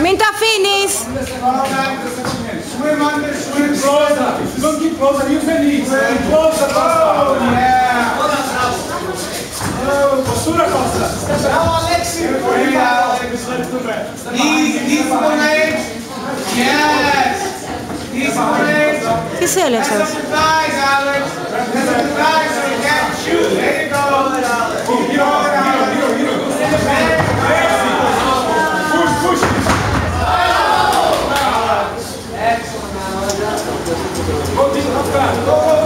Minta finis! Sulle mani, sulle prosa, non chi prosa, io felice! Prosa, prosa! Postura Costa. Nou Alexi. He's correct. Yes. He's correct. O que Yes. Alex? That's some Is Alex. That's some thighs so you can't shoot. There you go. Boom. Push, push. Excellent. Go, go, go.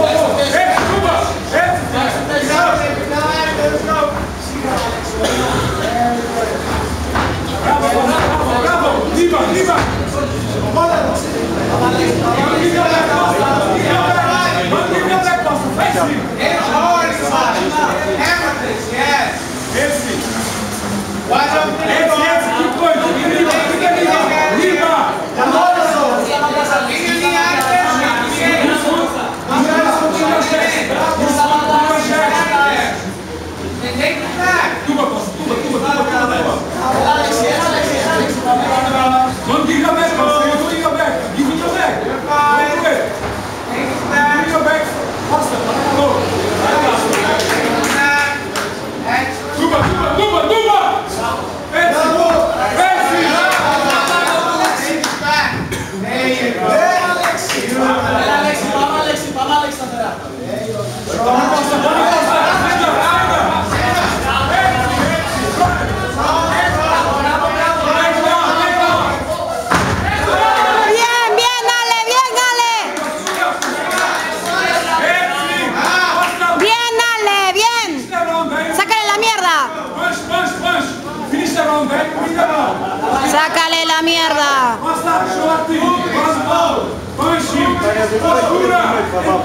Μπράβο,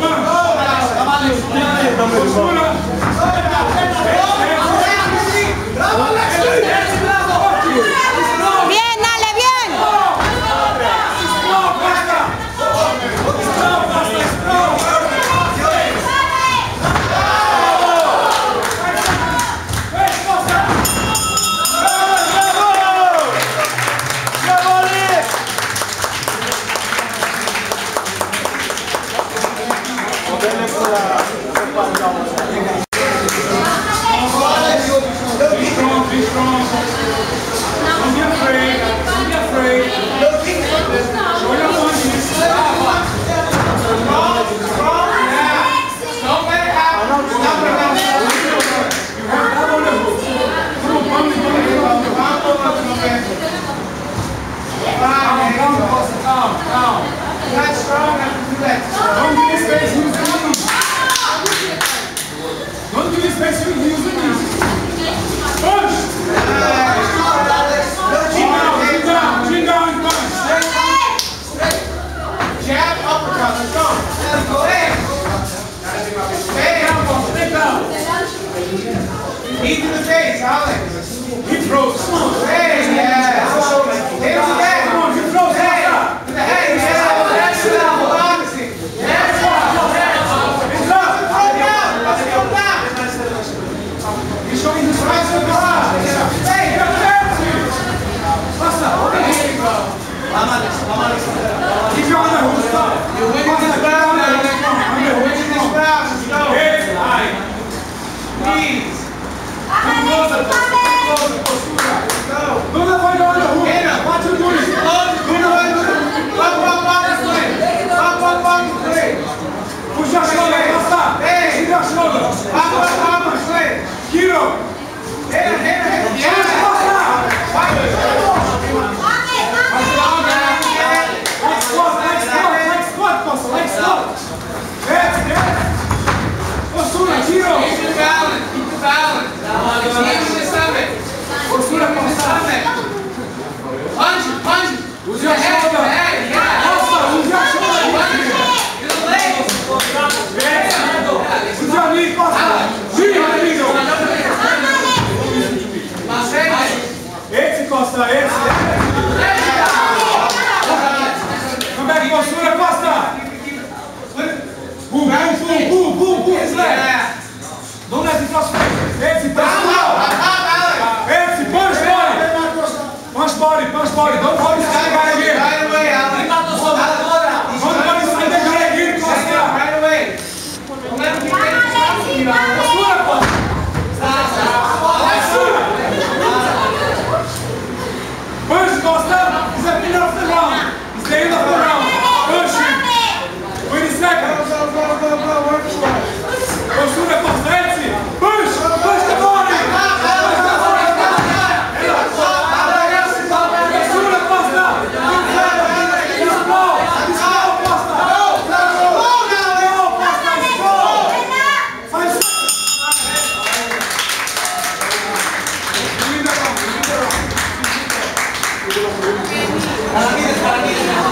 Αλέξη! Μπράβο, Αλέξη! Alex. He throws. Hey, yeah.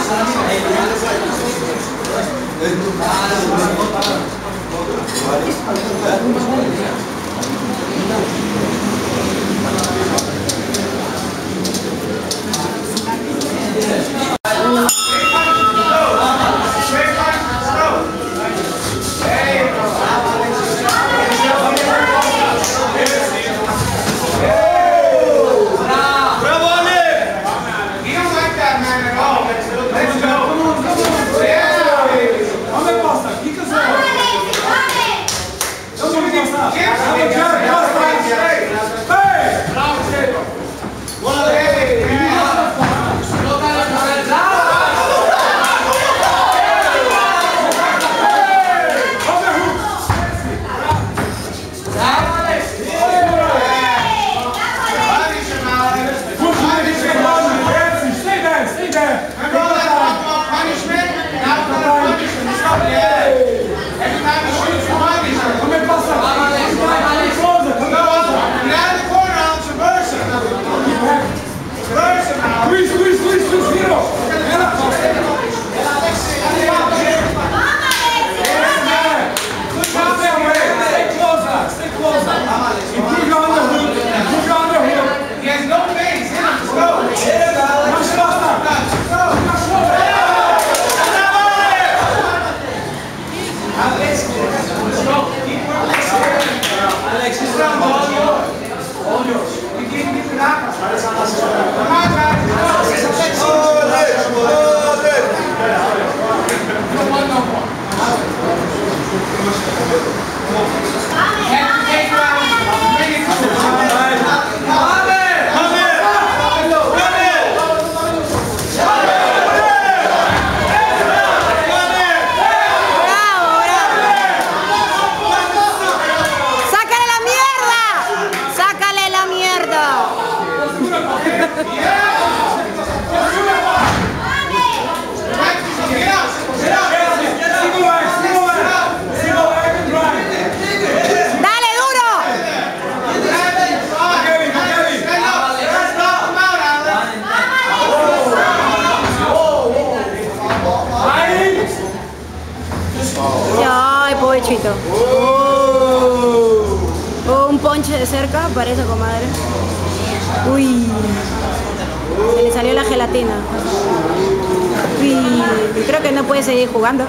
Thank you. ponche de cerca, parece, comadre. Uy, se le salió la gelatina. Uy, creo que no puede seguir jugando.